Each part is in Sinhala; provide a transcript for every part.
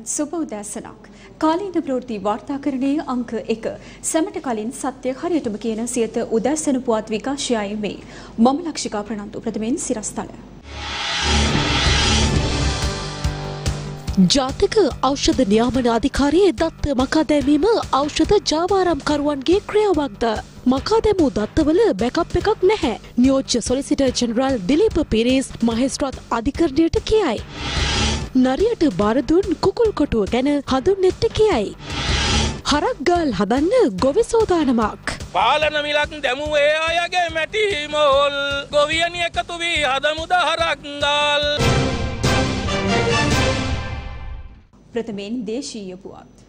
අයිබෝවන් සුබ උදෑසනක්. කාලීන ප්‍රවෘත්ති වාර්තාකරණයේ අංක එක. සැමට කලින් සත්‍ය හරියටම කියන සියත උදෑසන පුවත් විකාශයයි මේ. මම ලක්ෂිකා ප්‍රනන්දු ප්‍රථමයෙන් සිරස්තල. ජාතික ඖෂධ නියාමන අධිකාරයේ දත්ත මකා දැමීම ඖෂධ ජාවාරම්කරුවන්ගේ ක්‍රියාවක්ද. මකා දැමූ දත්තවල බැකප් එකක් නැහැ. නියෝජ්‍ය සොලිසිටර් ජෙනරාල් දිලීප පිරිස් මහේස්ත්‍රාත් අධිකරණයට කියයි. නරියට බාරදුන් කුකුල් කොටුව ගැන හඳුන්නෙත්ත කියයි. හරක් ගල් හදන්න ගොවි සෝදානමක්. පාලන මිලක් දැමුවේ අයගේ මැටිමෝල් ගොවියනි එකතු වී හදමුද හරක්ගල්. ප්‍රථමයෙන් දේශීය පුවත්.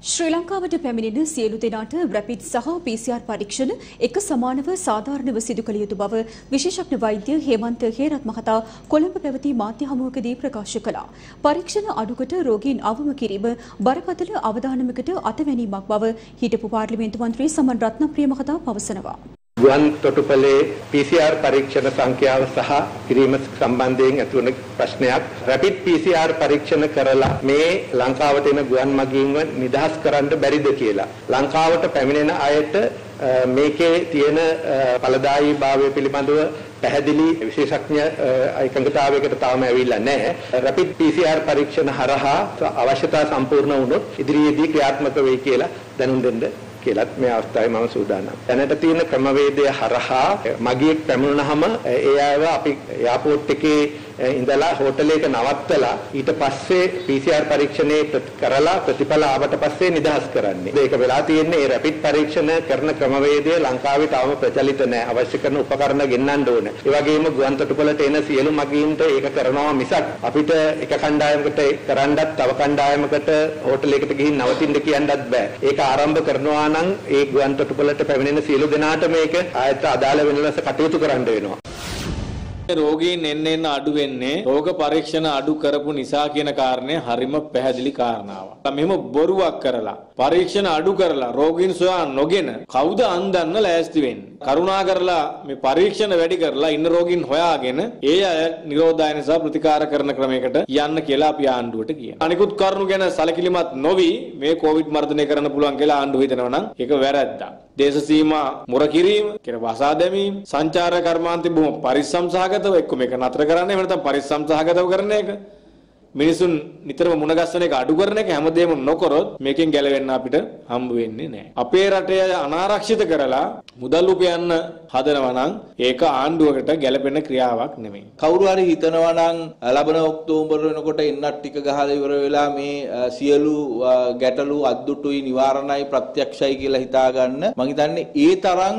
ශ්‍රී ලංකාවට පැමිණෙන සියලු දෙනාට රැපිඩ් සහ PCR පරීක්ෂණ එක සමානව සාධාරණව සිදු කළ යුතු බව විශේෂඥ වෛද්‍ය හේමන්ත හේරත් මහතා කොළඹ පැවති මාධ්‍ය හමුවකදී ප්‍රකාශ කළා. පරීක්ෂණ අඩුකට රෝගීන් අවම කිරීම බරපතල අවධානමකට අතවැනීමක් බව හිටපු පාර්ලිමේන්තු මන්ත්‍රී සමන් රත්නප්‍රිය මහතා පවසනවා. ගුවන් තොටුපළේ PCR පරීක්ෂණ සංඛ්‍යාව සහ කිරීම සම්බන්ධයෙන් ඇතිවන ප්‍රශ්නයක් රැපිඩ් PCR පරීක්ෂණ කරලා මේ ලංකාවට එන ගුවන් මගීන්ව නිදහස් කරන්න බැරිද කියලා ලංකාවට පැමිණෙන අයට මේකේ තියෙන ඵලදායීභාවය පිළිබඳව පැහැදිලි විශේෂඥ එකඟතාවයකට තාම ඇවිල්ලා නැහැ. රැපිඩ් PCR පරීක්ෂණ හරහා අවශ්‍යතා සම්පූර්ණ වුණොත් ඉදිරියේදී ක්‍රියාත්මක වෙයි කියලා දැනුම් දෙන්න කියලත් මේ අවස්ථාවේ මම සූදානම්. දැනට තියෙන ක්‍රමවේදය හරහා මගියෙක් පැමුණාම ඒ අයව අපි එයාපෝට් එකේ Eh, ඉඳලා හෝටලයක නවත්තලා ඊට පස්සේ PCR පරීක්ෂණේ කරලා ප්‍රතිඵල ආවට පස්සේ නිදහස් කරන්නේ. ඒක වෙලා තියෙන්නේ මේ රැපිඩ් පරීක්ෂණ කරන ක්‍රමවේදය ලංකාවේ තාම ප්‍රචලිත නැහැ. අවශ්‍ය කරන උපකරණ ගෙන්නන්න ඕන. ඒ වගේම ගුවන් තොටුපළට එන සියලු මගීන්ට ඒක කරනවා මිසක් අපිට එක කණ්ඩායමකට කරන්නත් තව කණ්ඩායමකට හෝටලයකට ගිහින් නවතින්න කියන්නත් බෑ. ඒක ආරම්භ කරනවා නම් ඒ ගුවන් තොටුපළට පැමිණෙන සියලු දෙනාට මේක ආයත අදාළ වෙන ලෙස කටයුතු කරන්න වෙනවා. රෝගීන් එන්න එන්න අඩු වෙන්නේ රෝග පරීක්ෂණ අඩු කරපු නිසා කියන කාරණය හරිම පැහැදිලි කාරණාවක්. මෙහෙම බොරුවක් කරලා පරීක්ෂණ අඩු කරලා රෝගීන් සොයා නොගෙන කවුද අන්දන්න ලෑස්ති වෙන්නේ? කරුණා කරලා මේ පරීක්ෂණ වැඩි කරලා ඉන්න රෝගීන් හොයාගෙන ඒ අය නිරෝධායන සහ ප්‍රතිකාර කරන ක්‍රමයකට යන්න කියලා අපි ආණ්ඩුවට කියනවා. අනිකුත් කරුණු ගැන සැලකිලිමත් නොවි මේ කොවිඩ් මර්ධනය කරන්න පුළුවන් කියලා ආණ්ඩුව හිතනවා නම් ඒක වැරද්දක්. දේශ සීමා මුර කිරීම, කියන වසා දැමීම, සංචාර කර්මාන්තය බොහොම පරිස්සම් සහගතව එක්ක මේක නතර කරන්න එහෙම නැත්නම් පරිස්සම් සහගතව කරන එක. මිනිසුන් නිතරම මුණ ගස්සන එක අඩු කරන එක හැමදේම නොකරොත් මේකෙන් ගැලවෙන්න අපිට හම්බ වෙන්නේ නැහැ. අපේ රටේ අනාරක්ෂිත කරලා මුදල් උපයන්න හදනවා නම් ඒක ආණ්ඩුවකට ගැලපෙන ක්‍රියාවක් නෙමෙයි. කවුරු හරි හිතනවා නම් ලබන ඔක්තෝබර් වෙනකොට එන්නත් ටික ගහලා ඉවර වෙලා මේ සියලු ගැටලු අද්දුටුයි නිවාරණයි ප්‍රත්‍යක්ෂයි කියලා හිතාගන්න මම හිතන්නේ ඒ තරම්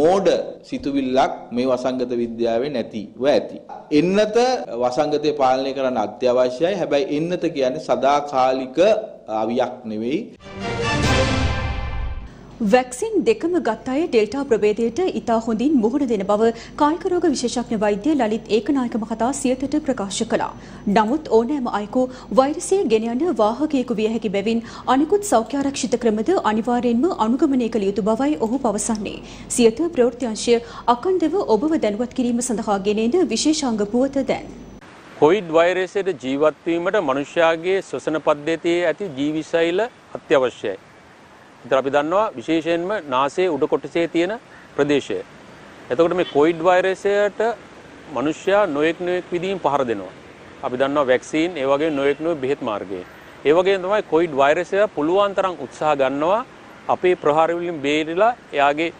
මෝඩ සිතුවිල්ලක් මේ වසංගත විද්‍යාවේ නැතිව ඇති. එන්නත වසංගතය පාලනය කරන්න අත්‍යවශ්‍යයි. හැබැයි එන්නත කියන්නේ සදාකාලික අවියක් නෙවෙයි. වැක්සින් දෙකම ගත් අය ඩෙල්ටා ප්‍රභේදයට ඉතා හොඳින් මුහුණ දෙන බව කායික රෝග විශේෂඥ වෛද්‍ය ලලිත් ඒකනායක මහතා සියතට ප්‍රකාශ කළා. නමුත් ඕනෑම අයෙකු වෛරසය ගෙන යන වාහකයෙකු විය හැකි බැවින් අනිකුත් සෞඛ්‍යාරක්ෂිත ක්‍රමද අනිවාර්යෙන්ම අනුගමනය කළ යුතු බවයි ඔහු පවසන්නේ. සියත ප්‍රවෘත්තිංශය අකණ්ඩව ඔබව දැනුවත් කිරීම සඳහා ගෙනෙන විශේෂාංග පුවත දැන්. කොවිඩ් වෛරසයට ජීවත්වීමට මනුෂ්‍යයාගේ ශ්වසන පද්ධතියේ ඇති ජීවිසෛල අත්‍යවශ්‍යයි. ඉතින් අපි දන්නවා විශේෂයෙන්ම නාසයේ උඩ කොටසේ තියෙන ප්‍රදේශය. එතකොට මේ කොවිඩ් වෛරසයට මිනිස්සයා නොඑක් නොඑක් විදිහින් පහර දෙනවා. අපි දන්නවා වැක්සීන් ඒ වගේ නොඑක් නොඑක් බෙහෙත් මාර්ගයේ. ඒ වගේම තමයි කොවිඩ් වෛරසය පුළුවන් තරම් උත්සාහ ගන්නවා අපේ ප්‍රහාර වලින් බේරිලා එයාගේ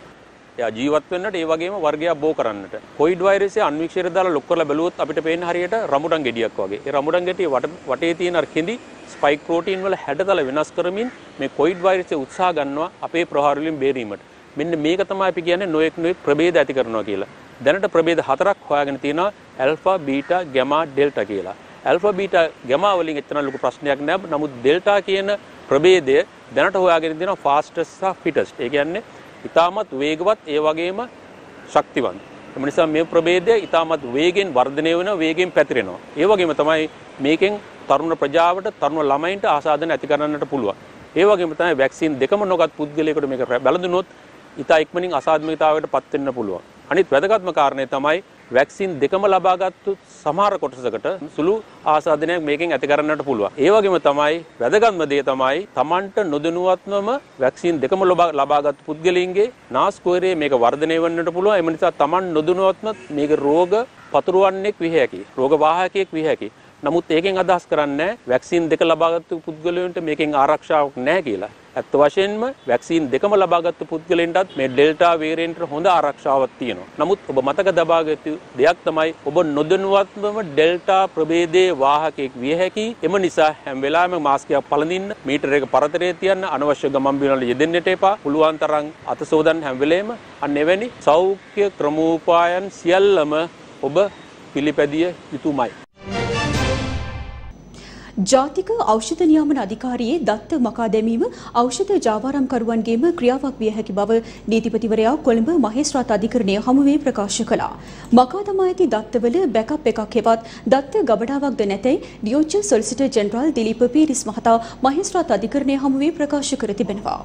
එයා ජීවත් වෙන්නට ඒ වගේම වර්ගයක් බෝ කරන්නට. කොවිඩ් වෛරසය අන්වීක්ෂණයට දාලා ලොක් කරලා බැලුවොත් අපිට පේන හරියට රමුඩන් ගෙඩියක් වගේ. ඒ රමුඩන් ගෙඩිය වටේ තියෙන අර කෙඳි ස්පයික් ප්‍රෝටීන් වල හැඩතල වෙනස් කරමින් මේ කොවිඩ් වෛරසය උත්සාහ ගන්නවා අපේ ප්‍රහාර වලින් බේරීමට. මෙන්න මේක තමයි අපි කියන්නේ නොඑක් නොඑක් ප්‍රභේද ඇති කරනවා කියලා. දැනට ප්‍රභේද හතරක් හොයාගෙන තියෙනවා ඇල්ෆා, බීටා, ගැමා, ඩෙල්ටා කියලා. ඇල්ෆා, බීටා, ගැමා වලින් එච්චර ලොකු ප්‍රශ්නයක් නැහැ. නමුත් ඩෙල්ටා කියන ප්‍රභේදය දැනට හොයාගෙන තියෙනවා ෆාස්ටස්ට් සහ ෆිටස්ට්. ඒ කියන්නේ ඉතාමත් වේගවත් ඒ වගේම ශක්තිවන්ත. එම නිසා මේ ප්‍රභේදය ඉතාමත් වේගෙන් වර්ධනය වෙන වේගෙන් පැතිරෙනවා. ඒ වගේම තමයි මේකෙන් තරුණ ප්‍රජාවට තරුණ ළමයින්ට ආසාදන ඇති කරන්නට පුළුවන්. ඒ වගේම තමයි වැක්සින් දෙකම නොගත් පුද්ගලයෙකුට මේක බැලඳුනොත් ඉතා ඉක්මනින් අසාධ්‍යතාවයට පත් වෙන්න පුළුවන්. අනිත් වැදගත්ම කාරණය තමයි වැක්සින් දෙකම ලබාගත්තු සමහර කොටසකට සුළු ආසාදනයක් මේකෙන් ඇති කරන්නට පුළුවන්. ඒ වගේම තමයි වැදගත්ම දේ තමයි Tamanට නොදැනුවත්වම වැක්සින් දෙකම ලබාගත් පුද්ගලයින්ගේ නාස්කුවරේ මේක වර්ධනය වෙන්නට පුළුවන්. එම නිසා Taman නොදැනුවත්ම මේක රෝග පතුරවන්නෙක් විය හැකි. රෝග වාහකයෙක් විය හැකි. නමුත් ඒකෙන් අදහස් කරන්නේ වැක්සින් දෙක ලබාගත්තු පුද්ගලයන්ට මේකෙන් ආරක්ෂාවක් නැහැ කියලා. ඇත්ත වශයෙන්ම වැක්සින් දෙකම ලබාගත්තු පුද්ගලයන්ටත් මේ ඩෙල්ටා වේරියන්ට් හොඳ ආරක්ෂාවක් තියෙනවා. නමුත් ඔබ මතක තබා යුතු දෙයක් තමයි ඔබ නොදැනුවත්වම ඩෙල්ටා ප්‍රභේදයේ වාහකයෙක් විය හැකි. එම නිසා හැම වෙලාවෙම මාස්ක් එකක් පළඳින්න, මීටර එක පරතරයේ තියන්න, අනවශ්‍ය ගමන් බිමන් වල යෙදෙන්නට එපා. පුළුවන් තරම් අත සෝදන්න හැම වෙලේම අන්න එවැනි සෞඛ්‍ය ක්‍රමෝපායන් සියල්ලම ඔබ පිළිපැදිය යුතුමයි. ජාතික ඖෂධ නියාමන අධිකාරියේ දත්ත මකා දැමීම ඖෂධ ජාවාරම්කරුවන්ගේම ක්‍රියාවක් විය හැකි බව නීතිපතිවරයා කොළඹ මහේස්ත්‍රාත් අධිකරණය හමුවේ ප්‍රකාශ කළා. මකා දමා ඇති දත්තවල බැකප් එකක් හෙවත් දත්ත ගබඩාවක්ද නැතැයි නියෝජ්‍ය සොලිසිටර් ජෙනරාල් දිලීප පීරිස් මහතා මහේස්ත්‍රාත් අධිකරණය හමුවේ ප්‍රකාශ කර තිබෙනවා.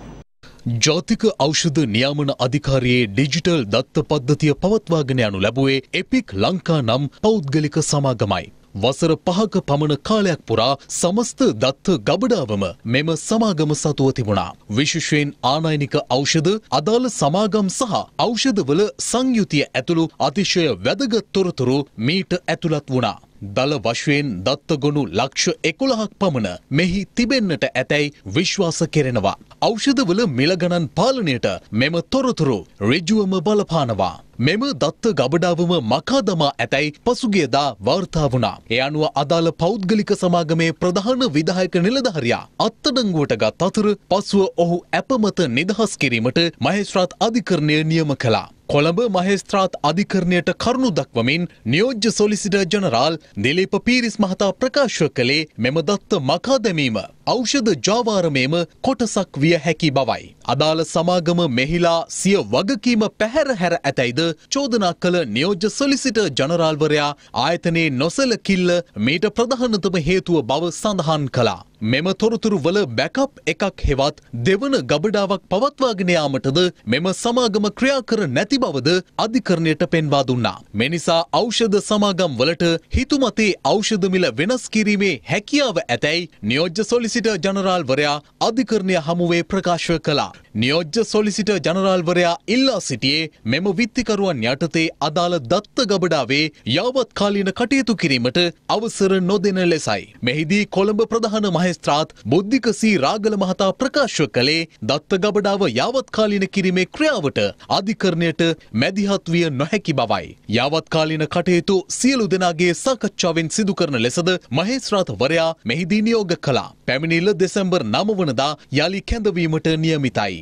ජාතික ඖෂධ නියාමන අධිකාරයේ ඩිජිටල් දත්ත පද්ධතිය පවත්වාගෙන යනු ලැබුවේ එපික් ලංකා නම් පෞද්ගලික සමාගමයි. වසර පහක පමණ කාලයක් පුරා සමස්ත දත්ත ගබඩාවම මෙම සමාගම සතුව තිබුණා. විශේෂයෙන් ආනයනික ඖෂධ අදාළ සමාගම් සහ ඖෂධවල සංයුතිය ඇතුළු අතිශය වැදගත් තොරතුරු මීට ඇතුළත් වුණා. දල වශයෙන් දත්තගොනු ලක්ෂ එකොළහක් පමණ මෙහි තිබෙන්නට ඇතැයි විශ්වාස කෙරෙනවා. ඖෂධවල මිලගණන් පාලනයට මෙම තොරතුරු රිජුවම බලපානවා. මෙම දත්ත ගබඩාවම මකා දමා ඇතැයි පසුගියදා වාර්තා වුණා. ඒ අනුව අදාළ පෞද්ගලික සමාගමේ ප්‍රධාන විධායක නිලධාරියා අත්අඩංගුවට ගත් අතර පසුව ඔහු ඇපමත නිදහස් කිරීමට මහේස්ත්‍රාත් අධිකරණය නියම කළා. කොළඹ මහේස්ත්‍රාත් අධිකරණයට කරුණු දක්වමින් නියෝජ්‍ය සොලිසිටර් ජනරාල් දිලීප පීරිස් මහතා ප්‍රකාශ කළේ මෙම දත්ත මකා දැමීම ඖෂධ ජාවාරමේම කොටසක් විය හැකි බවයි. අදාළ සමාගම මෙහිලා සිය වගකීම පැහැර හැර ඇතැයිද චෝදනා කළ නියෝජ්‍ය සොලිසිටර් ජනරාල්වරයා ආයතනයේ නොසලකිල්ල මීට ප්‍රධානතම හේතුව බව සඳහන් කළා. මෙම තොරතුරු වල බැකප් එකක් හෙවත් දෙවන ගබඩාවක් පවත්වාගෙන යාමටද මෙම සමාගම ක්‍රියා කර නැති බවද අධිකරණයට පෙන්වා දුන්නා. මෙනිසා ඖෂධ සමාගම් වලට හිතුමතේ ඖෂධ මිල වෙනස් කිරීමේ හැකියාව ඇතැයි නියෝජ්‍ය සොලිසිටර් ජනරාල්වරයා අධිකරණය හමුවේ ප්‍රකාශ කළා. නියෝජ්‍ය සොලිසිටර් ජනරාල්වරයා ඉල්ලා සිටියේ මෙම විත්තිකරුවන් යටතේ අදාළ දත්ත ගබඩාවේ යාවත්කාලීන කටයුතු කිරීමට අවසර නොදෙන ලෙසයි. මෙහිදී කොළඹ ප්‍රධාන මහේස්ත්‍රාත් බුද්ධික සී රාගල මහතා ප්‍රකාශ කළේ දත්ත ගබඩාව යාවත්කාලීන කිරීමේ ක්‍රියාවට අධිකරණයට මැදිහත් විය නොහැකි බවයි. යාවත්කාලීන කටයුතු සියලු දෙනාගේ සාකච්ඡාවෙන් සිදු කරන ලෙසද මහේස්ත්‍රාත් වරයා මෙහිදී නියෝග කළා. පැමිණිල්ල දෙසැම්බර් නම වනදා යළි කැඳවීමට නියමිතයි.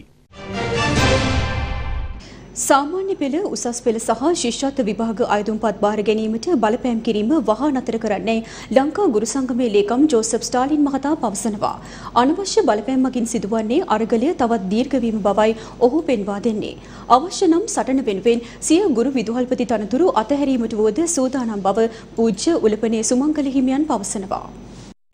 සාමාන්‍ය පෙළ උසස් පෙළ සහ ශිෂ්‍යත්ව විභාග අයදුම්පත් බාර ගැනීමට බලපෑම් කිරීම වහා නතර කරන්නේ ලංකා ගුරු සංගමේ ලේකම් ජෝසප් ස්ටාලින් මහතා පවසනවා. අනවශ්‍ය බලපෑම් මගින් සිදුවන්නේ අරගලය තවත් දීර්ඝ වීම බවයි ඔහු පෙන්වා දෙන්නේ. අවශ්‍ය නම් සටන වෙනුවෙන් සිය ගුරු විදුහල්පති තනතුරු අතහැරීමට වුවද සූදානම් බව පූජ්‍ය උලපනේ සුමංගල හිමියන් පවසනවා.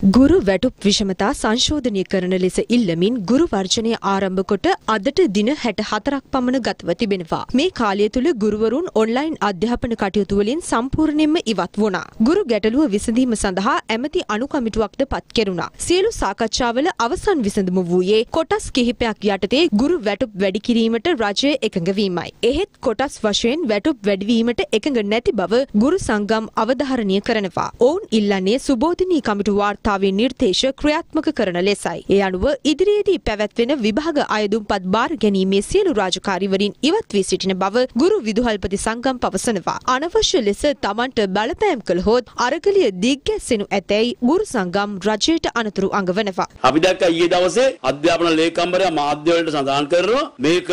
ගුරු වැටුප් විෂමතා සංශෝධනය කරන ලෙස ඉල්ලමින් ගුරු වර්ජනය ආරම්භ කොට අදට දින 64ක් පමණ ගතව තිබෙනවා. මේ කාලය තුල ගුරුවරුන් ඔන්ලයින් අධ්‍යාපන කටයුතු වලින් සම්පූර්ණයෙන්ම ඉවත් වුණා. ගුරු ගැටලුව විසඳීම සඳහා ඇමති අනුකමිටුවක්ද පත් කෙරුණා. සියලු සාකච්ඡාවල අවසන් විසඳුම වූයේ කොටස් කිහිපයක් යටතේ ගුරු වැටුප් වැඩි කිරීමට රජය එකඟ වීමයි. එහෙත් කොටස් වශයෙන් වැටුප් වැඩිවීමට එකඟ නැති බව ගුරු සංගම් අවධාරණය කරනවා. ඔවුන් ඉල්ලන්නේ සුබෝධිනී කමිටු වාර්තා වාර්තාවේ නිර්දේශ ක්‍රියාත්මක කරන ලෙසයි. ඒ අනුව ඉදිරියේදී පැවැත්වෙන විභාග අයදුම්පත් බාර ගැනීමේ සියලු රාජකාරිවරින් ඉවත් වී සිටින බව ගුරු විදුහල්පති සංගම් පවසනවා. අනවශ්‍ය ලෙස Tamanට බලපෑම් කළහොත් අරගලිය දිග්ගැස්සෙනු ඇතැයි ගුරු සංගම් රජයට අනතුරු අඟවනවා. අපි දැක්ක ඊයේ දවසේ අධ්‍යාපන ලේකම්වරයා මාධ්‍ය වලට සඳහන් කරනවා මේක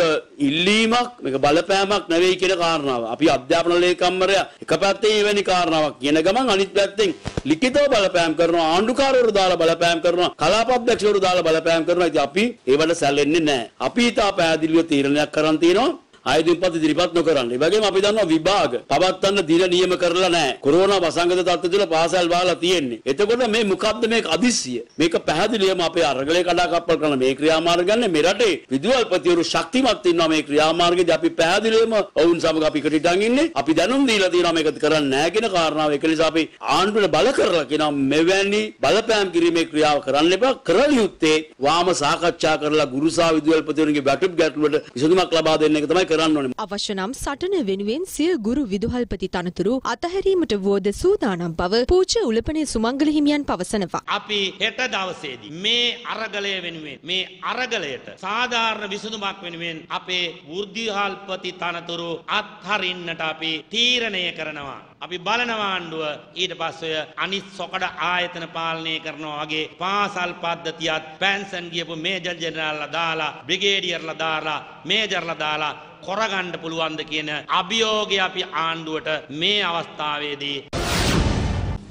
ඉල්ලීමක් මේක බලපෑමක් නෙවෙයි කියන කාරණාව. අපි අධ්‍යාපන ලේකම්වරයා එක පැත්තේ එවැනි කාරණාවක් කියන ගමන් අනිත් පැත්තෙන් ලිඛිතව බලපෑම් කරනවා ආණ්ඩුකාර අමාත්‍යවරු දාලා බලපෑම් කරනවා. කලාපද්‍යක්ෂවරු දාලා බලපෑම් කරනවා. ඉතින් අපි ඒවට සැලෙන්නේ නැහැ. අපි ඊට පැහැදිලිව තීරණයක් කරන් තියෙනවා ආයතනපත් ඉදිරිපත් නොකරන්න. ඒ වගේම අපි දන්නවා විභාග පවත්වන්න දින නියම කරලා නැහැ. කොරෝනා වසංගත තත්ත්ව තුළ පාසල් වහලා තියෙන්නේ. එතකොට මේ මොකද්ද මේක අදිස්සිය? මේක පැහැදිලිවම අපේ අරගලේ කඩාකප්පල් කරන මේ ක්‍රියාමාර්ග ගන්න මේ රටේ විදුහල්පතිවරු ශක්තිමත් ඉන්නවා මේ ක්‍රියාමාර්ගයේදී අපි පැහැදිලිවම ඔවුන් සමග අපි කටිටන් ඉන්නේ. අපි දැනුම් දීලා තියෙනවා මේක කරන්නේ නැහැ කියන කාරණාව. ඒක නිසා අපි ආණ්ඩුවට බල කරලා කියනවා මෙවැනි බලපෑම් කිරීමේ ක්‍රියාව කරන්න එපා. කරල යුත්තේ වාම සාකච්ඡා කරලා ගුරුසා විදුහල්පතිවරුන්ගේ වැටුප් ගැටලුවට විසඳුමක් ලබා දෙන්න එක තමයි කරන්න ඕනේ. අවශ්‍ය නම් සටන වෙනුවෙන් සිය ගුරු විදුහල්පති තනතුරු අතහැරීමට වුවද සූදානම් බව පූජ්‍ය උලපනේ සුමංගල හිමියන් පවසනවා. අපි හෙට දවසේදී මේ අරගලය වෙනුවෙන් මේ අරගලයට සාධාරණ විසඳුමක් වෙනුවෙන් අපේ වෘද්ධිහල්පති තනතුරු අත්හරින්නට අපි තීරණය කරනවා. අපි බලනවා ආණ්ඩුව ඊට පස්සේ අනිත් සොකඩ ආයතන පාලනය කරනවා වගේ පාසල් පද්ධතියත් පෑන්සන් ගියපු මේජර් ජෙනරල්ලා දාලා බ්‍රිගේඩියර්ලා දාලා මේජර්ලා දාලා කොරගන්න පුළුවන්ද කියන අභියෝගය අපි ආණ්ඩුවට මේ අවස්ථාවේදී.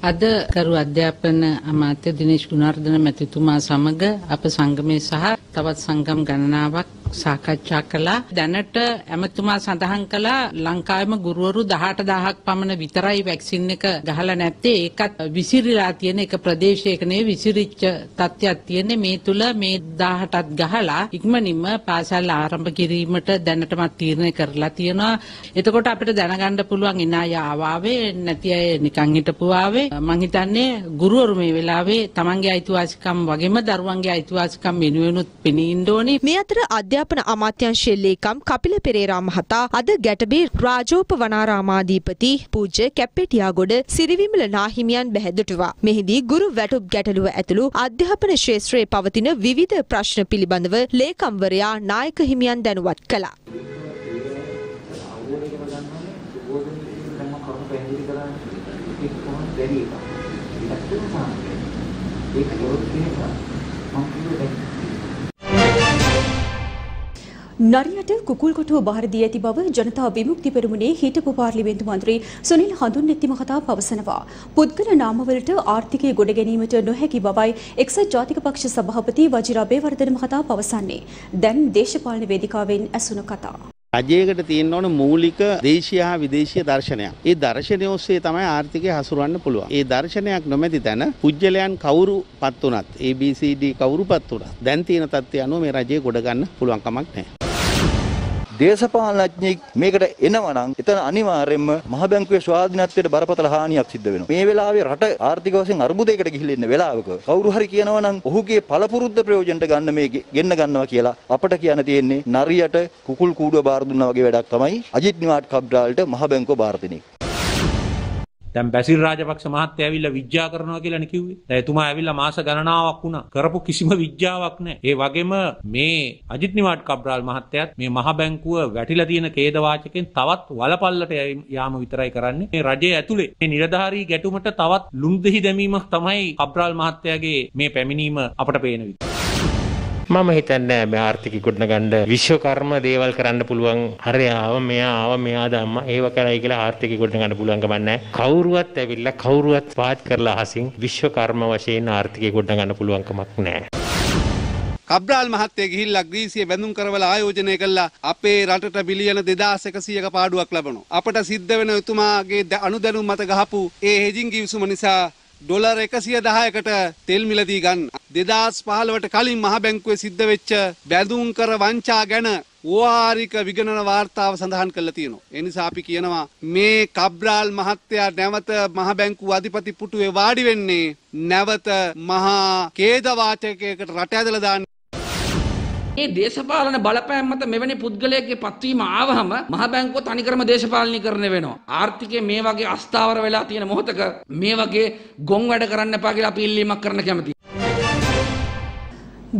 අද කරු අධ්‍යාපන අමාත්‍ය දිනේශ් ගුණවර්ධන මැතිතුමා සමග අප සංගමේ සහ තවත් සංගම් ගණනාවක් සාකච්ඡා කළා. දැනට ඇමතුමා සඳහන් කළා ලංකාවේම ගුරුවරු 18000ක් පමණ විතරයි වැක්සින් එක ගහලා නැත්තේ. ඒකත් විසිරීලා තියෙන එක ප්‍රදේශයක නෙවෙයි විසිරිච්ච තත්ත්වයක් තියෙන්නේ. මේ තුල මේ 18ත් ගහලා ඉක්මනින්ම පාසල් ආරම්භ කිරීමට දැනටමත් තීරණය කරලා තියෙනවා. එතකොට අපිට දැනගන්න පුළුවන් ඉන්න අය ආවාවේ නැති අය නිකන් හිටපු ආවේ. මං හිතන්නේ ගුරුවරු මේ වෙලාවේ තමන්ගේ අයිතිවාසිකම් වගේම දරුවන්ගේ අයිතිවාසිකම් වෙනුවෙනුත් පෙනී ඉන්න ඕනේ. මේ අතර අධ්‍යාපන අමාත්‍යංශයේ ලේකම් කපිල පෙරේරා මහතා අද ගැටබේ රාජෝප වනාරාමාධිපති පූජ්‍ය කැප්පෙටියාගොඩ සිරිවිමල නාහිමියන් බැහැදුටුවා. මෙහිදී ගුරු වැටුප් ගැටලුව ඇතුළු අධ්‍යාපන ක්ෂේත්‍රයේ පවතින විවිධ ප්‍රශ්න පිළිබඳව ලේකම්වරයා නායක හිමියන් දැනුවත් කළා. ඒක ඒක කියනවා මම නරියට කුකුල් කොටුව බාර දී ඇති බව ජනතා විමුක්ති පෙරමුණේ හිටපු පාර්ලිමේන්තු මන්ත්‍රී සුනිල් හඳුන්නෙත්ති මහතා පවසනවා. පුද්ගල නාමවලට ආර්ථිකය ගොඩ ගැනීමට නොහැකි බවයි එක්සත් ජාතික පක්ෂ සභාපති වජිරා බේවර්ධන මහතා පවසන්නේ. දැන් දේශපාලන වේදිකාවෙන් ඇසුණු කතා. රජයකට තියෙන්න ඕන මූලික දේශීය හා විදේශීය දර්ශනයක්. ඒ දර්ශනය ඔස්සේ තමයි ආර්ථිකය හසුරවන්න පුළුවන්. ඒ දර්ශනයක් නොමැති තැන පුජ්‍යලයන් කවුරු පත් වුණත් ABCD කවුරු පත් වුණත් දැන් තියෙන තත්ත්වය අනුව මේ රජය ගොඩ ගන්න පුළුවන් කමක් නැහැ. දේශපාලනඥයෙක් මේකට එනවා නම් එතන අනිවාර්යයෙන්ම මහ බැංකුවේ ස්වාධීනත්වයට බරපතල හානියක් සිද්ධ වෙනවා. මේ වෙලාවේ රට ආර්ථික වශයෙන් අර්බුදයකට ගිහිල්ලා ඉන්න වෙලාවක කවුරු හරි කියනවා නම් ඔහුගේ පළපුරුද්ද ප්‍රයෝජනට ගන්න මේ ගෙන්න ගන්නවා කියලා අපට කියන්න තියෙන්නේ නරියට කුකුල් කූඩුව බාර දුන්නා වගේ වැඩක් තමයි අජිත් නිවාඩ් කබ්ඩාල්ට මහ බැංකුව බාර දෙන එක. දැන් බැසිල් රාජපක්ෂ මහත්තයා ඇවිල්ලා විඥා කරනවා කියලානේ කිව්වේ. දැන් එතුමා ඇවිල්ලා මාස ගණනාවක් වුණා. කරපු කිසිම විඥාවක් නැහැ. ඒ වගේම මේ අජිත් නිවාඩ් කබ්‍රාල් මහත්තයාත් මේ මහ බැංකුව වැටිලා තියෙන ඛේද වාචකෙන් තවත් වලපල්ලට යාම විතරයි කරන්නේ. මේ රජයේ ඇතුලේ මේ නිලධාරී ගැටුමට තවත් ලුම්දෙහි දැමීමක් තමයි කබ්‍රාල් මහත්තයාගේ මේ පැමිණීම අපට පේන විදිහ. මම හිතන්නේ මේ ආර්ථික ගොඩනගන්න. විශ්වකර්ම දේවල් කරන්න පුළුවන්. හරි ආව මෙයා ආව මෙයා ධම්ම ඒව කරයි කියලා ආර්ථික ගොඩනගන්න පුළුවන් කමක් නැහැ. කවුරුවත් ඇවිල්ලා කවුරුවත් පාත් කරලා අහසින් විශ්වකර්ම වශයෙන් ආර්ථිකය ගොඩනගන්න පුළුවන් කමක් නැහැ. කබ්‍රාල් මහත්තය ගිහිල්ලා ග්‍රීසිය බැඳුම් කරවල ආයෝජනය කළා. අපේ රටට බිලියන 2100ක පාඩුවක් ලබනවා. අපට සිද්ධ වෙන එතුමාගේ අනුදැනුම් මත ගහපු ඒ හෙජින් ගිවිසුම නිසා ඩොලර් 110කට තෙල් මිලදී ගන්න. 2015ට කලින් මහ බැංකුවේ සිද්ධ වෙච්ච බැඳුම් කර වංචා ගැන ඕවාරික විගණන වාර්තාව සඳහන් කරලා තියෙනවා. ඒ නිසා අපි කියනවා මේ කබ්‍රාල් මහත්තයා නැවත මහ බැංකුව අධිපති පුටුවේ වාඩි වෙන්නේ නැවත මහා ඛේද වාචකයකට රට ඇදලා දාන්න ඒ දේශපාලන බලපෑම් මත මෙවැනි පුද්ගලයෙක්ගේ පත්වීම ආවහම මහ බැංකුව තනිකරම දේශපාලනීකරණය වෙනවා. ආර්ථිකයේ මේ වගේ අස්ථාවර වෙලා තියෙන මොහොතක මේ වගේ ගොන් වැඩ කරන්න එපා කියලා අපි ඉල්ලීමක් කරන්න කැමතියි.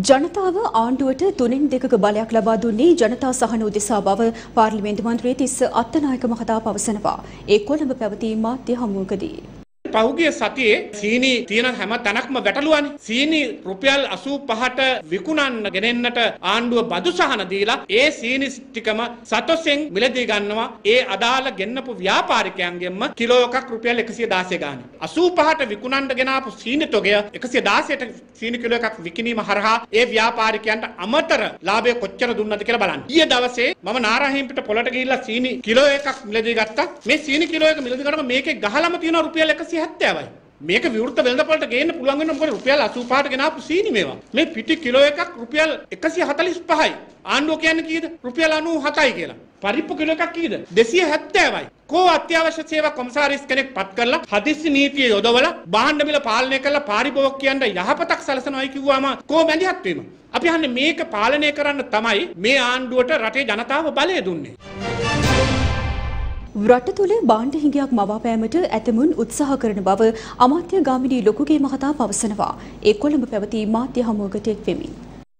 ජනතාව ආණ්ඩුවට තුනෙන් දෙකක බලයක් ලබා දුන්නේ ජනතා සහන උදෙසා බව පාර්ලිමේන්තු මන්ත්‍රී තිස්ස අත්තනායක මහතා පවසනවා. ඒ කොළඹ පැවති මාධ්‍ය හමුවකදී. පහුගිය සතියේ සීනි තියෙන හැම තැනක්ම වැටලුවානේ. සීනි රුපියල් 85ට විකුණන්න ගෙනෙන්නට ආණ්ඩුව බදු සහන දීලා ඒ සීනි ටිකම සතොසෙන් මිලදී ගන්නවා. ඒ අදාළ ගෙන්නපු ව්‍යාපාරිකයන්ගෙන්ම කිලෝ එකක් රුපියල් 116 ගානේ. 85ට විකුණන්න ගෙනාපු සීනි තොගය 116ට සීනි කිලෝ එකක් විකිණීම හරහා ඒ ව්‍යාපාරිකයන්ට අමතර ලාභය කොච්චර දුන්නද කියලා බලන්න. ඊයේ දවසේ මම නාරාහෙම්පිට පොළට ගිහිල්ලා සීනි කිලෝ එකක් මිලදී ගත්තා. මේ සීනි කිලෝ එක මිලදී ගන්නම මේකේ ගහලම තියෙන රුපියල් 170යි. මේක විවෘත වෙළඳපොළට ගේන්න පුළුවන් වෙන මොකද රුපියල් 85ට ගෙනාපු සීනි මේවා. මේ පිටි කිලෝ එකක් රුපියල් 145යි. ආණ්ඩුව කියන්නේ කීයද? රුපියල් 97යි කියලා. පරිප්පු කිලෝ එකක් කීයද? 270යි. කෝ අත්‍යවශ්‍ය සේවා කොමසාරිස් කෙනෙක් පත් කරලා හදිස්සි නීතිය යොදවලා භාණ්ඩ මිල පාලනය කරලා පාරිභෝගිකයන්ට යහපතක් සලසනවායි කිව්වම කෝ බැඳිහත් වීම. අපි අහන්නේ මේක පාලනය කරන්න තමයි මේ ආණ්ඩුවට රටේ ජනතාව බලය දුන්නේ. රට තුළ බාණ්ඩ හිඟයක් මවාපෑමට ඇතමුන් උත්සාහ කරන බව අමාත්‍ය ගාමිණී ලොකුගේ මහතා පවසනවා. ඒ කොළඹ පැවති මාධ්‍ය හමුවකට එක් වෙමින්.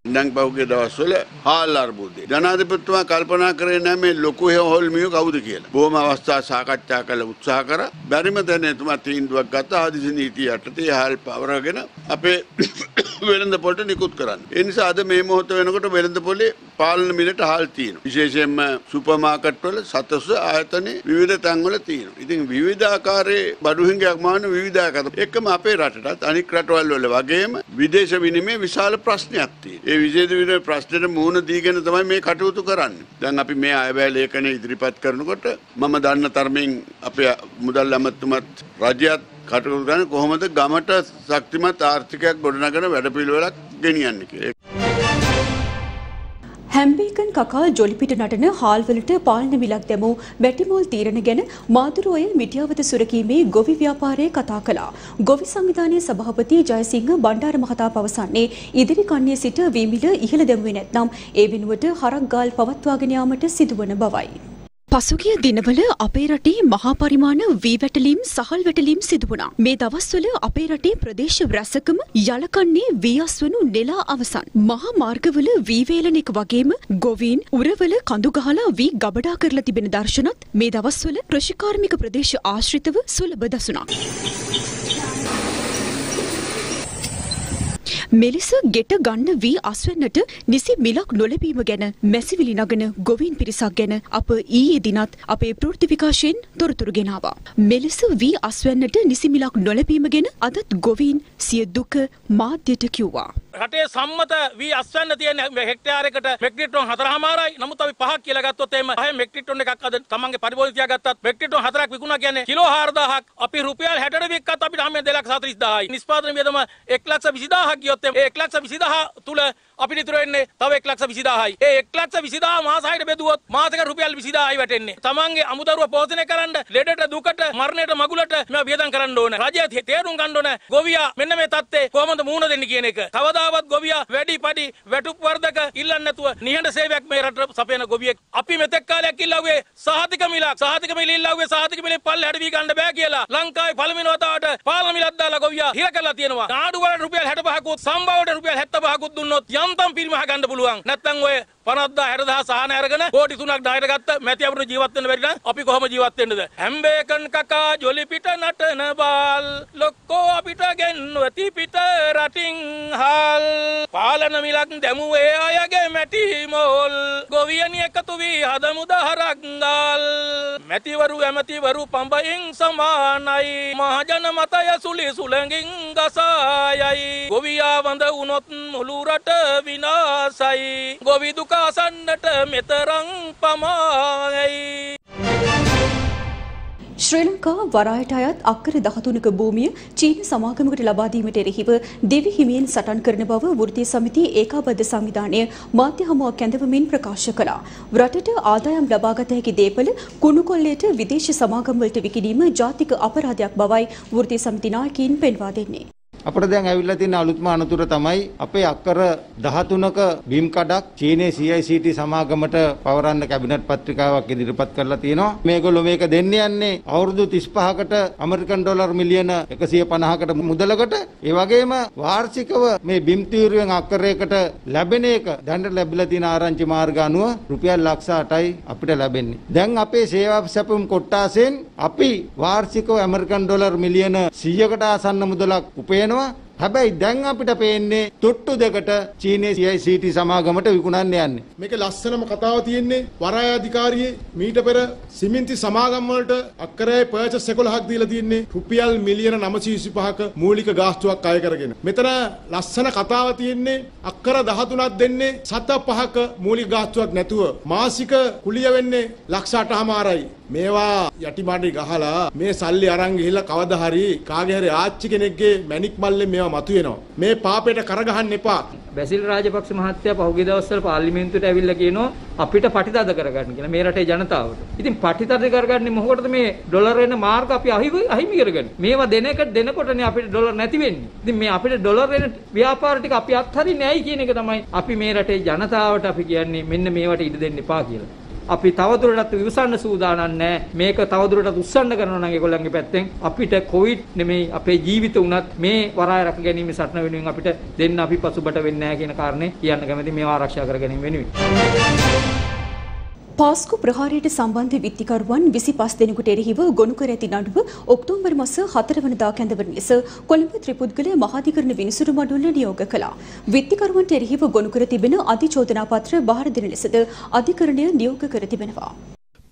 දැන් පහුගිය දවස්වල හාල් අර්බුදේ. ජනාධිපතිතුමා කල්පනා කරේ නැහැ මේ ලොකු හොල්මියෝ කවුද කියලා. බොහොම අවස්ථා සාකච්ඡා කළ උත්සාහ කරා. බැරිම තැන එතුමා තීන්දුවක් ගත්තා ආදිසි නීතිය යටතේ හාල් පවරගෙන අපේ වෙළඳ පොළට නිකුත් කරන්න. ඒ නිසා අද මේ මොහොත වෙනකොට වෙළඳ පොලේ පාලන මිලට හාල් තියෙනවා. විශේෂයෙන්ම සුපර් මාකට් වල සතස ආයතනයේ විවිධ තැන්වල තියෙනවා. ඉතින් විවිධාකාරයේ බඩු හිඟයක් මාන විවිධාකාර එකම අපේ රටටත් අනික් රටවල් වල වගේම විදේශ විනිමය විශාල ප්‍රශ්නයක් තියෙනවා. ඒ විශේෂ විනිමය ප්‍රශ්නෙට මුහුණ දීගෙන තමයි මේ කටයුතු කරන්නේ. දැන් අපි මේ අයවැය ලේඛන ඉදිරිපත් කරනකොට මම දන්න තරමින් අපේ මුදල් ඇමතුමත් රජයත් කටයුතු කරන්නේ කොහොමද ගමට ශක්තිමත් ආර්ථිකයක් ගොඩනගන වැඩපිළිවෙලක් ගෙනියන්නේ කියලා. හැම්බේකන් කකා ජොලිපිට නටන හාල්වලට පාලන මිලක් දැමූ වැටිමෝල් තීරණ ගැන මාදුරුවය මිටියාවත සුරකීමේ ගොවි ව්‍යාපාරය කතා කළා. ගොවි සංවිධානයේ සභාපති ජයසිංහ බණ්ඩාර මහතා පවසන්නේ ඉදිරි කන්නේ සිට වීමිල ඉහළ දැමුවේ නැත්නම් ඒ වෙනුවට හරක් ගාල් පවත්වාගෙන යාමට සිදුවන බවයි. පසුගිය දිනවල අපේ රටේ මහා පරිමාණ වී වැටලීම් සහල් වැටලීම් සිදු වුණා. මේ දවස්වල අපේ රටේ ප්‍රදේශ රැසකම යලකන්නේ වී අස්වනු නෙලා අවසන්. මහා මාර්ගවල වී වේලන එක වගේම ගොවීන් උරවල කඳු ගහලා වී ගබඩා කරලා තිබෙන දර්ශනත් මේ දවස්වල කෘෂිකාර්මික ප්‍රදේශ ආශ්‍රිතව සුලභ දසුණා. මෙලෙස ගෙට ගන්න වී අස්වැන්නට නිසි මිලක් නොලැබීම ගැන මැසිවිලි නගන ගොවීන් පිරිසක් ගැන අප ඊයේ දිනත් අපේ ප්‍රෘති විකාශයෙන් තොරතුරු ගෙනවා. මෙලෙස වී අස්වැන්නට නිසි මිලක් නොලැබීම ගැන අදත් ගොවීන් සිය දුක මාධ්‍යයට කිව්වා. රටේ සම්මත වී අස්වැන්න තියෙන හෙක්ටයාරයකට මෙට්‍රික් ටන් හතරමාරයි. නමුත් අපි පහක් කියලා ගත්තොත් එimhe පහේ මෙට්‍රික් ටන් එකක් අද තමන්ගේ පරිභෝජන තියාගත්තත් මෙට්‍රික් ටන් හතරක් විකුණා කියන්නේ කිලෝ 4000ක් අපි රුපියල් 60ට වික්කත් අපිට හැම 240000යි. නිෂ්පාදන වියදම 120000ක් ගියොත් ඒ 120000 තුල අපිට ඉතුරු වෙන්නේ තව 120000යි. ඒ 120000 මාසයකට බෙදුවොත් මාසෙක රුපියල් 20000යි වැටෙන්නේ. තමන්ගේ අමුදරුව පෝෂණය කරන්න ලෙඩට දුකට මරණයට මගුලට මේවා වියදම් කරන්න ඕන. රජය තේරුම් ගන්න ඕන. ගොවියා මෙන්න මේ தත්ත්වේ කොහොමද මුහුණ දෙන්නේ කියන එක. කවදාවත් ගොවියා වැඩි පඩි වැටුප් වර්ධක ඉල්ලන්නේ නැතුව නිහඬ සේවයක් මේ රටට සපයන ගොවියෙක්. අපි මෙතෙක් කාලයක් ඉල්ලුවේ සහතික මිලක්. සහතික මිල ඉල්ලුවේ සහතික මිලේ පල්ලෙහාට වී ගන්න බෑ කියලා. ලංකාවේ පළවෙනි වතාවට පාලන මිලක් දාලා ගොවියා හිර කරලා තියෙනවා. නාඩු වල රුපියල් 65කුත් සම්භාවයට රුපියල් 75කුත් දුන්නොත් යන්තම් පිරිමහ ගන්න පුළුවන්. නැත්තම් ඔය 50000 60000 සහන අරගෙන කෝටි 3ක් ණයට ගත්ත මැති අපරු ජීවත් වෙන්න බැරි නම් අපි කොහොම ජීවත් වෙන්නද? හැම්බේකන් කකා ජොලි පිට නටන බාල්. ලොක්කෝ අපිට ගෙන්වති පිට රටින් හාල්. පාලන මිලක් දැමුවේ අයගේ මැටි මොල්. ගොවියනි එකතු වී හදමු දහරක් ගාල් මැතිවරු ඇමතිවරු පඹයෙන් සමානයි. මහජන මතය සුලි සුළඟින් ගසායයි. ගොවියා වඳ වුණොත් මුළු රට විනාසයි ගොවි දුක අසන්නට මෙතරම් පමායි ශ්‍රී ලංකා වරායට අයත් අක්කර 13ක භූමිය චීන සමාගමකට ලබා දීමට එරෙහිව දෙවි හිමියෙන් සටන් කරන බව වෘත්තීය සමිති ඒකාබද්ධ සංවිධානය මාධ්‍ය හමුවක් ඇඳවමින් ප්‍රකාශ කළා. රටට ආදායම් ලබාගත හැකි දේපල කුණුකොල්ලේට විදේශ සමාගම් වලට විකිණීම ජාතික අපරාධයක් බවයි වෘත්තීය සමිති නායකයින් පෙන්වා දෙන්නේ. අපිට දැන් ඇවිල්ලා තියෙන අලුත්ම අනතුර තමයි අපේ අක්කර 13ක බිම් කඩක් චීනයේ CICT සමාගමට පවරන්න කැබිනට් පත්‍රිකාවක් ඉදිරිපත් කරලා තියෙනවා. මේගොල්ලෝ මේක දෙන්න යන්නේ අවුරුදු 35කට ඇමරිකන් ඩොලර් මිලියන 150කට මුදලකට ඒ වගේම වාර්ෂිකව මේ බිම් තීරුවෙන් අක්කරයකට ලැබෙන එක දැනට ලැබිලා තියෙන ආරංචි මාර්ග අනුව රුපියල් ලක්ෂ 8යි අපිට ලැබෙන්නේ. දැන් අපේ සේවා සැපුම් කොට්ටාසෙන් අපි වාර්ෂිකව ඇමරිකන් ඩොලර් මිලියන 100කට ආසන්න මුදලක් උපයනවා. හැබැයි දැන් අපිට පේන්නේ තුට්ටු දෙකට චීනයේ CICT සමාගමට විකුණන්න යන්නේ. මේක ලස්සනම කතාව තියෙන්නේ වරාය අධිකාරියේ මීට පෙර සිමෙන්ති සමාගම් වලට අක්කරයේ පර්චස් 11ක් දීලා තියෙන්නේ රුපියල් මිලියන 925ක මූලික ගාස්තුවක් අය කරගෙන. මෙතන ලස්සන කතාව තියෙන්නේ අක්කර 13ක් දෙන්නේ 7.5ක මූලික ගාස්තුවක් නැතුව මාසික කුලිය වෙන්නේ ලක්ෂ 8මාරයි. මේවා යටිමාඩි ගහලා මේ සල්ලි අරන් ගිහිල්ලා කවදා හරි කාගේ හරි ආච්චි කෙනෙක්ගේ මැණික් මල්ලෙන් මේවා මතුවෙනවා. මේ පාපයට කරගහන්න එපා. බැසිල් රාජපක්ෂ මහත්තයා පහුගිය දවස්වල පාර්ලිමේන්තුවට ඇවිල්ලා කියනවා අපිට පටිතද කරගන්න කියලා මේ රටේ ජනතාවට. ඉතින් පටිතද කරගන්නේ මොකටද මේ ඩොලර් වෙන මාර්ග අපි අහිමි කරගන්නේ. මේවා දෙන එක දෙනකොටනේ අපිට ඩොලර් නැති වෙන්නේ. ඉතින් මේ අපිට ඩොලර් වෙන ව්‍යාපාර ටික අපි අත්හරින්නේ ඇයි කියන එක තමයි අපි මේ රටේ ජනතාවට අපි කියන්නේ මෙන්න මේවට ඉඩ දෙන්න එපා කියලා. අපි තවදුරටත් විවසන්න සූදානම් නැහැ. මේක තවදුරටත් උස්සන්න කරනවා නම් ඒගොල්ලන්ගේ පැත්තෙන් අපිට කොවිඩ් නෙමෙයි අපේ ජීවිත උනත් මේ වරාය රැක ගැනීම සටන වෙනුවෙන් අපිට දෙන්න අපි පසුබට වෙන්නේ නැහැ කියන කාරණේ කියන්න කැමති මේවා ආරක්ෂා කර ගැනීම වෙනුවෙන්. පාස්කු ප්‍රහාරයට සම්බන්ධ විත්තිකරුවන් විසි පස් දෙනෙකුට එරෙහිව ගොනු කර ඇති නඩුව ඔක්තෝබර් මස හතරවනදා කැඳවන ලෙස කොළඹ ත්‍රිපුද්ගල මහාධිකරණ විනිසුරු මඩුල්ල නියෝග කළා. විත්තිකරුවන්ට එරෙහිව ගොනු කර තිබෙන අධිචෝදනා පත්‍ර බාර දෙන ලෙසද අධිකරණය නියෝග කර තිබෙනවා.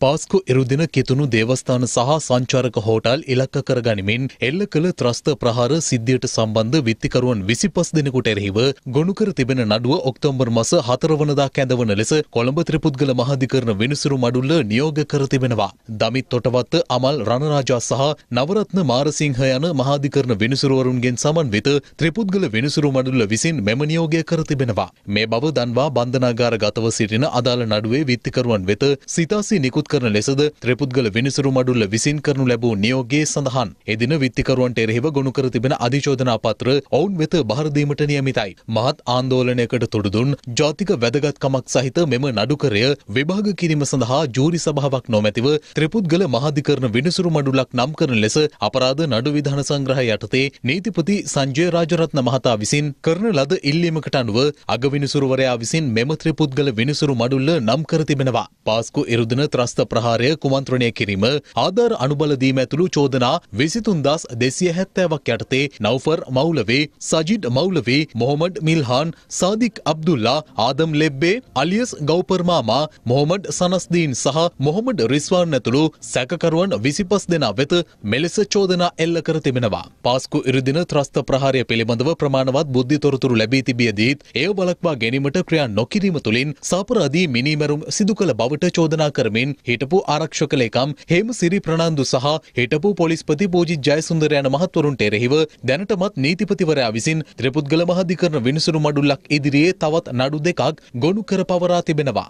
පාස්කු ඉරුදින කිතුුණු දේවස්ථාන සහ සංචාරක හෝටල් ඉලක්ක කරගනිමින් එල්ල කළ ත්‍රස්ත ප්‍රහාර සිද්ධියට සම්බන්ධ විත්තිකරුවන් විසිපස් දෙනෙකුට එරෙහිව ගොනුකර තිබෙන නඩුව ඔක්තෝම්බර් මස හතරවනදා කැඳවන ලෙස කොළඹ ත්‍රිපුද්ගල මහධිකරණ විනිසුරු මඩුල්ල නියෝග කර තිබෙනවා. දමිත් තොටවත්ත අමල් රණරාජා සහ නවරත්න මාරසිංහ යන මහාධිකරණ විනිසුරුවරුන්ගෙන් සමන්විත ත්‍රිපුද්ගල විනිසුරු මඩුල්ල විසින් මෙම නියෝගය කර තිබෙනවා. මේ බව දන්වා බන්ධනාගාර ගතව සිටින අදාළ නඩුවේ විත්තිකරුවන් වෙත සිතාසි නිකුත් කරන ලෙසද ත්‍රිපුද්ගල විනිසුරු මඩුල්ල විසින් කරනු ලැබූ නියෝගයේ සඳහන්. එදින විත්තිකරුවන්ට එරෙහිව ගොනු කර තිබෙන අධිචෝදනා පත්‍ර ඔවුන් වෙත බහර දීමට නියමිතයි. මහත් ආන්දෝලනයකට තුඩුදුන් ජාතික වැදගත්කමක් සහිත මෙම නඩුකරය විභාග කිරීම සඳහා ජූරි සභාවක් නොමැතිව ත්‍රිපුද්ගල මහාධිකරණ විනිසුරු මඩුලක් නම් කරන ලෙස අපරාධ නඩු විධාන සංග්‍රහය යටතේ නීතිපති සංජය රාජරත්න මහතා විසින් කරන ලද ඉල්ලීමකට අනුව අගවිනිසුරුවරයා විසින් මෙම ත්‍රිපුද්ගල විනිසුරු මඩුල්ල නම් කර තිබෙනවා. පාස්කු ඉරුදින ත්‍රස්ත ත්‍රස්ත ප්‍රහාරය කුමන්ත්‍රණය කිරීම ආධාර අනුබල දීම ඇතුළු චෝදනා විසිතුන්දස් දෙසිය හැත්තෑවක් යටතේ නවෆර් මෞලවේ සජිඩ් මෞලවේ මොහොමඩ් මිල්හාන් සාදික් අබ්දුල්ලා ආදම් ලෙබ්බේ අලියස් ගෞපර්මාමා මොහොමඩ් සනස්දීන් සහ මොහොමඩ් රිස්වාන් ඇතුළු සැකකරුවන් විසිපස් දෙනා වෙත මෙලෙස චෝදනා එල්ල කර තිබෙනවා. පාස්කු ඉරිදින ත්‍රස්ත ප්‍රහාරය පිළිබඳව ප්‍රමාණවත් බුද්ධි තොරතුරු ලැබී තිබියදීත් එය බලක්වා ගැනීමට ක්‍රියා නොකිරීම තුළින් සාපරාදී මිනීමැරුම් සිදු කළ බවට චෝදනා කරමින් හිටපු ආරක්ෂක ලේකම් හේම සිරි ප්‍රනාන්දු සහ හිටපු පොලිස්පති පෝජිත් ජයසුන්දර යන මහත්වරුන්ට එරෙහිව දැනටමත් නීතිපතිවරයා විසින් ත්‍රිපුද්ගල මහාධිකරණ විනිසුරු මඩුල්ලක් ඉදිරියේ තවත් නඩු දෙකක් ගොනු කර පවරා තිබෙනවා.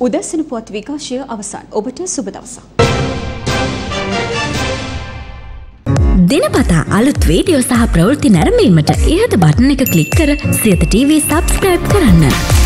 උදැසන පුවත් විකාශය අවසන් ඔබට සුබ දවසක්. දිනපතා අලුත් වීඩියෝ සහ ප්‍රවෘත්ති නැරඹීමට ඉහත බටන එක ක්ලික් කර සියත TV සබස්ක්‍රයිබ් කරන්න.